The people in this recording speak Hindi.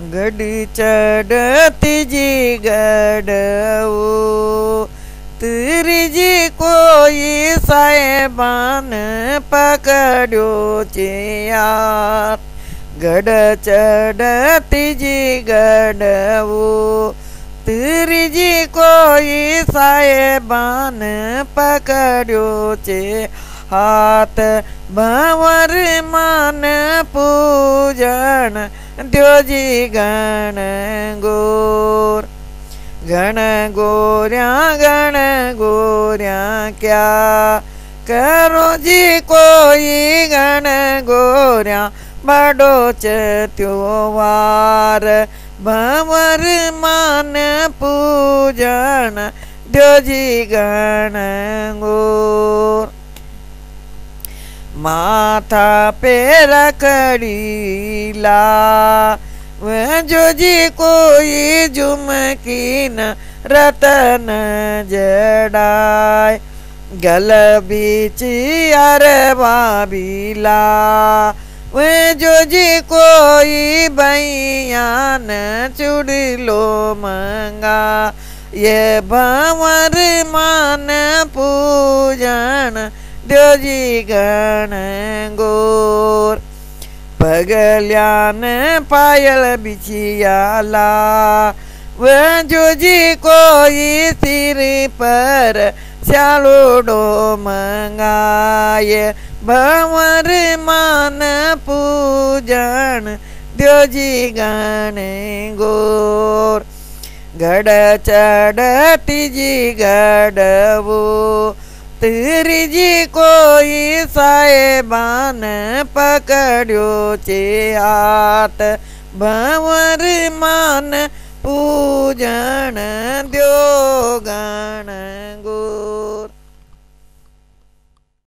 गड़ चढ़ती जी गड़ो तेरी जी कोई साहेबान पकड़ो चियार गड़ चढ़ती जी गढ़ जी कोई साहेबान पकड़ो चे हाथ भंवर मान पूजन। द्योजी गोरिया गण गोरिया क्या? करो जी कोई गण गोरिया बड़ो त्योहार भंवर मान पूजन द्योजी गणगोर माथा पे रखड़ीला वह जो जी कोई झुमकी न रतन जड़ाए। गल बीच अर बाबीला वे जो जी कोई बैयान चुड़ लो मंगा। ये भंवर मान पूजन जी गण गोर। पगल्यान पायल बिछियाला जो जी कोई सिर पर चालो डो मंगाए भंवर मान पूजन दो जी गण गोर। गढ़ चढ़ जी गढ़ तेरी जी कोई साहेबान पकड़ो चे आत भंवर मान पूजन दो गण गो।